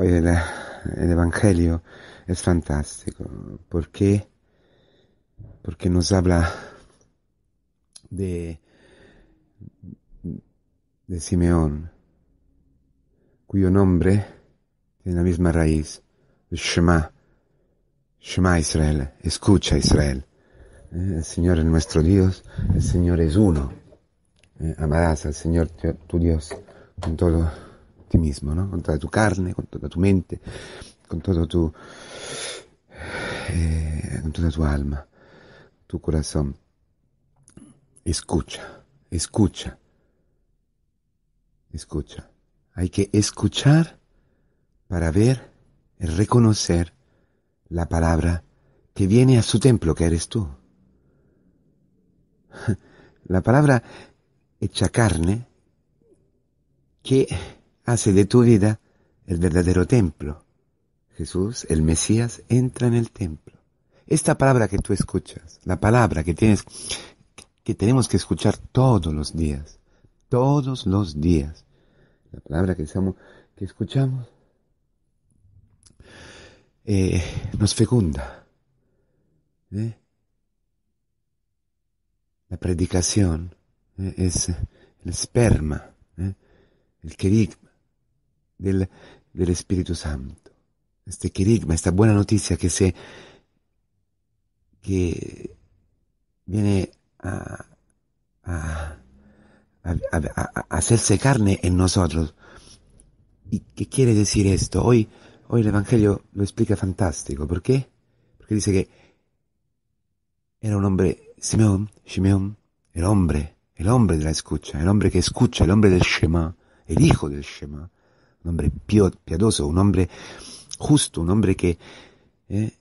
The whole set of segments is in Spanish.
el, el, Evangelio es fantástico. ¿Por qué? Porque nos habla de, de Simeón, cuyo nombre tiene la misma raíz, Shema. Shema Israel, escucha Israel. Eh, el Señor es nuestro Dios, el Señor es uno. Eh, amarás al Señor tu Dios con todo ti ¿no? Con toda tu carne, con toda tu mente, con todo tu, eh, con toda tu alma, tu corazón. Escucha, escucha, escucha. Hay que escuchar para ver y reconocer la palabra que viene a su templo, que eres tú. La palabra hecha carne que hace de tu vida el verdadero templo. Jesús, el Mesías, entra en el templo. Esta palabra que tú escuchas, la palabra que tienes, que tenemos que escuchar todos los días, todos los días, la palabra que, que escuchamos, eh, nos fecunda. ¿eh? La predicación ¿eh? es el esperma, el querigma del, del Espíritu Santo. Este querigma, esta buena noticia que se que viene a, a, a, hacerse carne en nosotros. ¿Y qué quiere decir esto? Hoy, hoy el Evangelio lo explica fantástico. ¿Por qué? Dice que era un hombre, Simeón, Simeón, el hombre, el hombre de la escucha, el hombre que escucha, el hombre del Shema, el hijo del Shema, un hombre piadoso, un hombre justo, un hombre que, eh,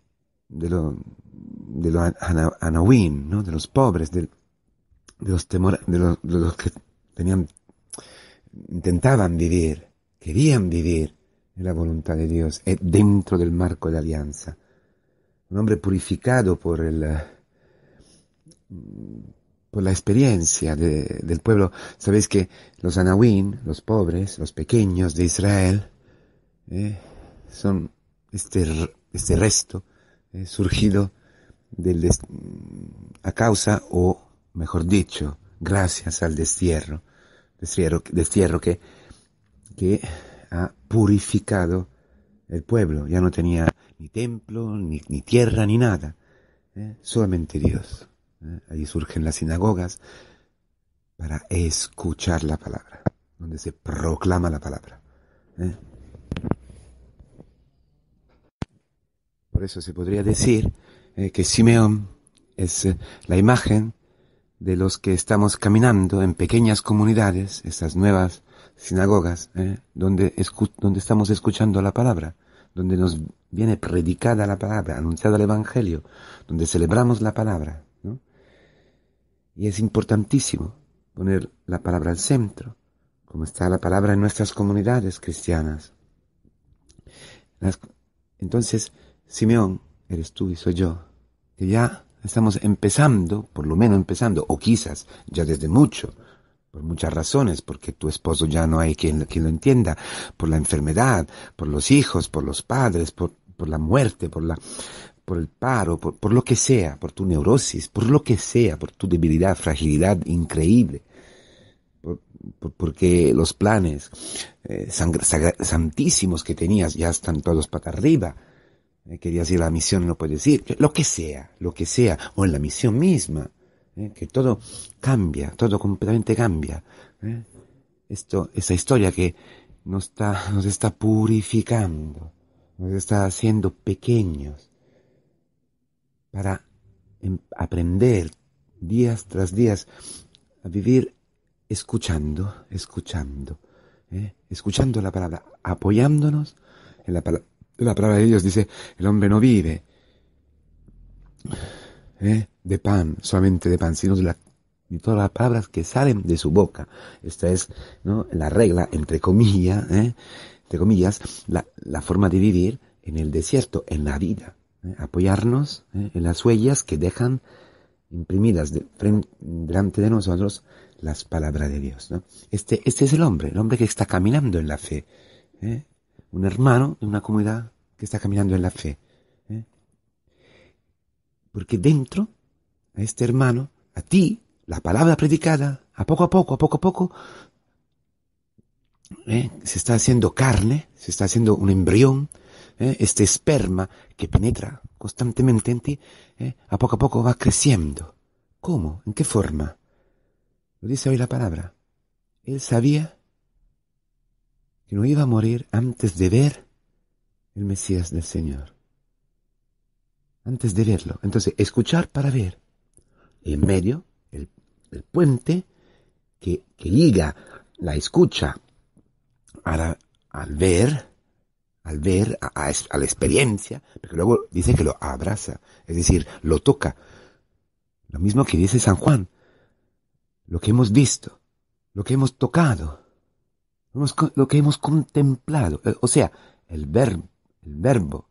de los de los anawin, ¿no? de los pobres, de, los temor, de los, que tenían, intentaban vivir, querían vivir en la voluntad de Dios, eh, dentro del marco de la alianza. Un hombre purificado por el, por la experiencia de, del pueblo. Sabéis que los anawin, los pobres, los pequeños de Israel, eh, son este, este resto eh, surgido del a causa, o mejor dicho, gracias al destierro, destierro, destierro que, que ha purificado el pueblo. Ya no tenía ni templo, ni, ni tierra, ni nada. ¿eh? Solamente Dios. ¿Eh? Ahí surgen las sinagogas para escuchar la palabra, donde se proclama la palabra. ¿eh? Por eso se podría decir que Simeón es la imagen de los que estamos caminando en pequeñas comunidades, estas nuevas sinagogas, ¿eh? donde, donde estamos escuchando la palabra, donde nos viene predicada la palabra, anunciada el Evangelio, donde celebramos la palabra. Y es importantísimo poner la palabra al centro, como está la palabra en nuestras comunidades cristianas. entonces, Simeón, eres tú y soy yo, que ya estamos empezando, por lo menos empezando, o quizás ya desde mucho, por muchas razones, porque tu esposo ya no hay quien, lo entienda, por la enfermedad, por los hijos, por los padres, por la muerte, por la, por el paro, por, por, lo que sea, por tu neurosis, por lo que sea, por tu debilidad, fragilidad increíble, por, porque los planes eh, santísimos que tenías ya están todos para arriba, eh, querías ir a la misión, no puedes ir, lo que sea, lo que sea, o en la misión misma, eh, que todo cambia, todo completamente cambia. Eh. Esto, esa historia que nos está, nos está purificando, nos está haciendo pequeños para em, aprender días tras días a vivir escuchando, escuchando, escuchando la palabra, apoyándonos en la palabra la palabra de Dios dice, el hombre no vive ¿eh? de pan, solamente de pan, sino de, la, de, todas las palabras que salen de su boca. Esta es ¿no? la regla, entre comillas, ¿eh? entre comillas, la, la, forma de vivir en el desierto, en la vida. ¿Eh? Apoyarnos ¿eh? en las huellas que dejan imprimidas delante de nosotros las palabras de Dios. Este, este es el hombre, el hombre que está caminando en la fe ¿eh? un hermano de una comunidad que está caminando en la fe. Porque dentro, a este hermano, a ti, la palabra predicada, a poco a poco, a poco a poco, se está haciendo carne, se está haciendo un embrión, este esperma que penetra constantemente en ti, a poco a poco va creciendo. ¿Cómo? ¿En qué forma? Lo dice hoy la palabra. Él sabía que no iba a morir antes de ver el Mesías del Señor. Antes de verlo. Entonces, escuchar para ver. En medio, el, puente que, que, liga la escucha al ver, al ver, a, a, la experiencia, porque luego dice que lo abraza, es decir, lo toca. Lo mismo que dice San Juan, lo que hemos visto, lo que hemos tocado, lo que hemos contemplado, eh, o sea, el verbo, el verbo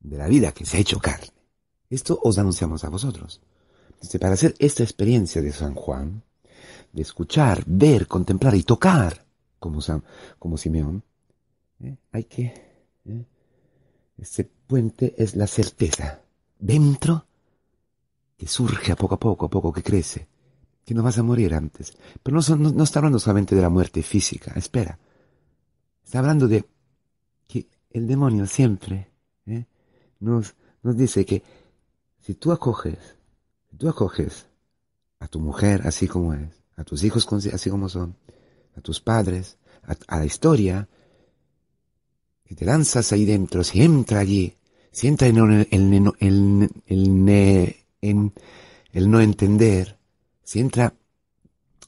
de la vida que se ha hecho carne. Esto os anunciamos a vosotros. Entonces, para hacer esta experiencia de San Juan, de escuchar, ver, contemplar y tocar como, como Simeón, eh, hay que... Eh, este puente es la certeza dentro que surge a poco a poco, a poco que crece, que no vas a morir antes. Pero no, está hablando solamente de la muerte física, espera. Está hablando de que el demonio siempre ¿eh? nos, nos dice que si tú acoges, tú acoges a tu mujer así como es, a tus hijos así como son, a tus padres, a, la historia, si te lanzas ahí dentro, si entra allí, si entra en el, en el no entender, si entra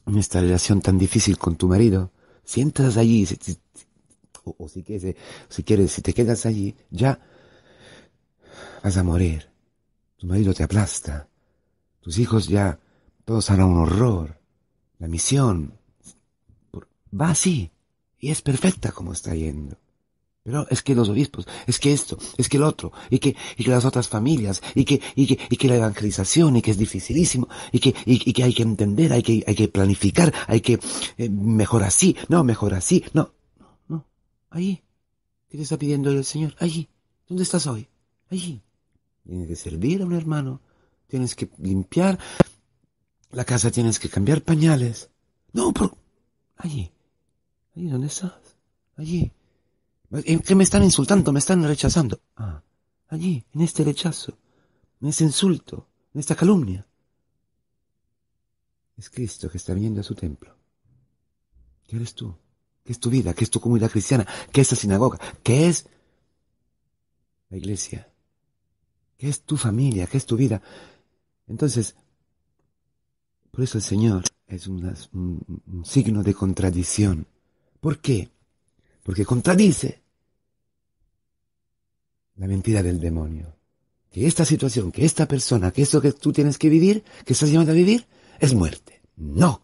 en esta relación tan difícil con tu marido, si entras allí, o, si, quieres, si quieres, si te quedas allí, ya vas a morir. Tu marido te aplasta. Tus hijos ya, todos harán un horror. La misión va así. Y es perfecta como está yendo. Pero es que los obispos, es que esto, es que el otro, y que, y que las otras familias, y que, y que, y que la evangelización, y que es dificilísimo, y que, y, que hay que entender, hay que, hay que planificar, hay que, eh, mejor así, no, mejor así, no, no, no, allí. ¿Qué te está pidiendo el Señor? Allí. ¿Dónde estás hoy? Allí. Tienes que servir a un hermano, tienes que limpiar la casa, tienes que cambiar pañales. No, pero, allí. Allí, ¿dónde estás? Allí. ¿En qué me están insultando? Me están rechazando. Ah, allí, en este rechazo, en este insulto, en esta calumnia. Es Cristo que está viniendo a su templo. ¿Qué eres tú? ¿Qué es tu vida? ¿Qué es tu comunidad cristiana? ¿Qué es la sinagoga? ¿Qué es la iglesia? ¿Qué es tu familia? ¿Qué es tu vida? Entonces, por eso el Señor es un signo de contradicción. ¿Por qué? porque contradice la mentira del demonio. Que esta situación, que esta persona, que esto que tú tienes que vivir, que estás llamado a vivir, es muerte. No.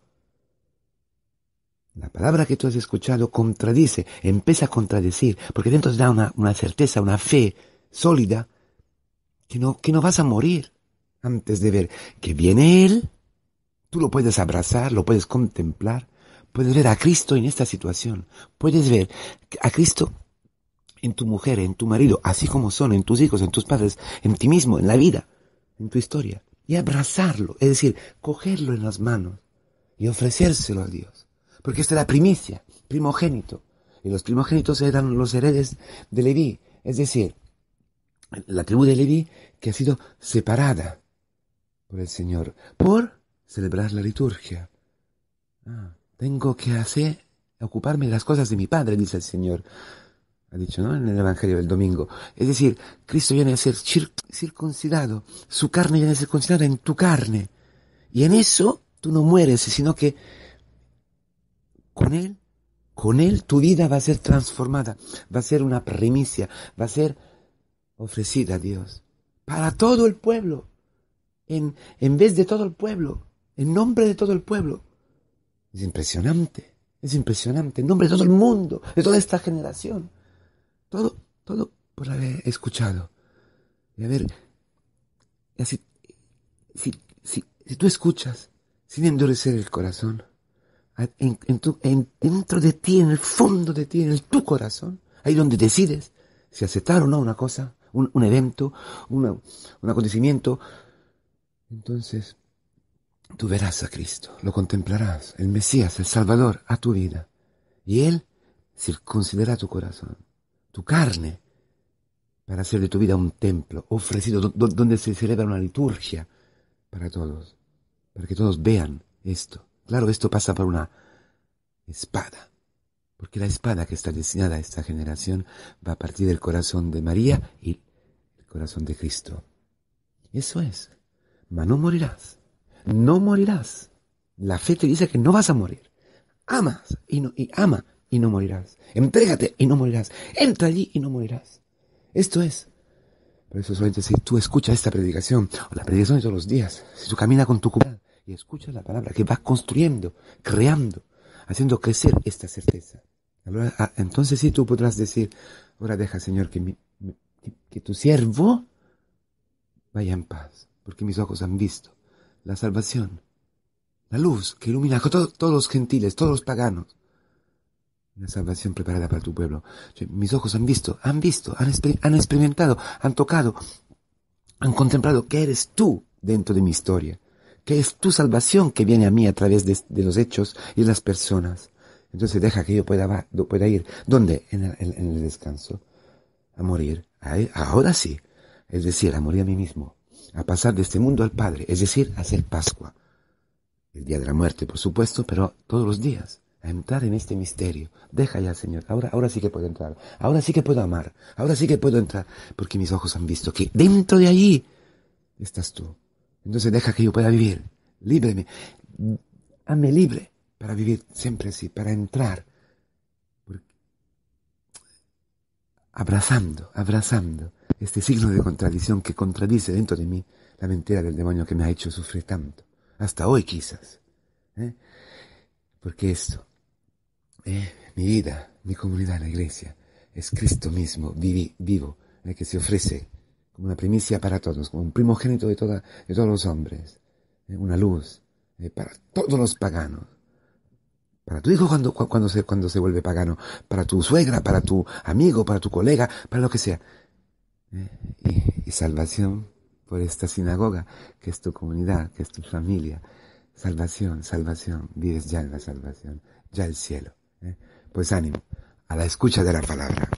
La palabra que tú has escuchado contradice, empieza a contradecir, porque dentro te da una, una certeza, una fe sólida, que no, que no vas a morir antes de ver que viene Él, tú lo puedes abrazar, lo puedes contemplar, Puedes ver a Cristo en esta situación. Puedes ver a Cristo en tu mujer, en tu marido, así como son, en tus hijos, en tus padres, en ti mismo, en la vida, en tu historia. Y abrazarlo, es decir, cogerlo en las manos y ofrecérselo a Dios. Porque esta es la primicia, primogénito. Y los primogénitos eran los heredes de Leví. Es decir, la tribu de Leví que ha sido separada por el Señor por celebrar la liturgia. Ah. Tengo que hacer, ocuparme de las cosas de mi Padre, dice el Señor. Ha dicho, ¿no? En el Evangelio del domingo. Es decir, Cristo viene a ser circuncidado. Su carne viene a ser circuncidada en tu carne. Y en eso tú no mueres, sino que con Él, con Él tu vida va a ser transformada. Va a ser una primicia. Va a ser ofrecida a Dios. Para todo el pueblo. En, en vez de todo el pueblo. En nombre de todo el pueblo. Es impresionante, es impresionante, en nombre de todo el mundo, de toda esta generación. Todo, todo por haber escuchado. Y a ver, así, si, si, si tú escuchas sin endurecer el corazón, dentro de ti, en el fondo de ti, en el, tu corazón, ahí donde decides si aceptar o no una cosa, un, evento, un acontecimiento, entonces tú verás a Cristo, lo contemplarás, el Mesías, el Salvador, a tu vida. Y Él circuncidará tu corazón, tu carne, para hacer de tu vida un templo ofrecido donde se celebra una liturgia para todos, para que todos vean esto. Claro, esto pasa por una espada, porque la espada que está destinada a esta generación va a partir del corazón de María y el corazón de Cristo. Eso es. Mas no morirás. No morirás. La fe te dice que no vas a morir. Amas y, no, y ama y no morirás. Entrégate y no morirás. Entra allí y no morirás. Esto es. Por eso solamente si tú escuchas esta predicación, o la predicación de todos los días, si tú caminas con tu comunidad y escuchas la palabra que va construyendo, creando, haciendo crecer esta certeza, ah, entonces sí tú podrás decir, ahora deja Señor que, que tu siervo vaya en paz, porque mis ojos han visto la salvación, la luz que ilumina a todos los gentiles, todos los paganos, una salvación preparada para tu pueblo. Mis ojos han visto, han visto, han, experimentado, han tocado, han contemplado que eres tú dentro de mi historia, que es tu salvación que viene a mí a través de, los hechos y las personas. Entonces deja que yo pueda, ir. ¿Dónde? En el, descanso. A morir. ahora sí. Es decir, a morir a mí mismo. A pasar de este mundo al Padre. Es decir, a hacer Pascua. El día de la muerte, por supuesto, pero todos los días a entrar en este misterio. Deja ya, Señor. Ahora, ahora sí que puedo entrar. Ahora sí que puedo amar. Ahora sí que puedo entrar. Porque mis ojos han visto que dentro de allí estás tú. Entonces deja que yo pueda vivir. Líbreme. Hazme libre para vivir siempre así, para entrar. Abrazando, abrazando este signo de contradicción que contradice dentro de mí la mentira del demonio que me ha hecho sufrir tanto. Hasta hoy quizás. ¿eh? Porque esto eh, mi vida, mi comunidad, la iglesia, es Cristo mismo, vivo, el que se ofrece como una primicia para todos, como un primogénito de, toda, de todos los hombres, eh, una luz eh, para todos los paganos. Para tu hijo cuando, cuando, se, cuando se vuelve pagano, para tu suegra, para tu amigo, para tu colega, para lo que sea. Y, y salvación por esta sinagoga, que es tu comunidad, que es tu familia. Salvación, salvación, vives ya en la salvación, ya el cielo. ¿Eh? Pues ánimo, a la escucha de la palabra.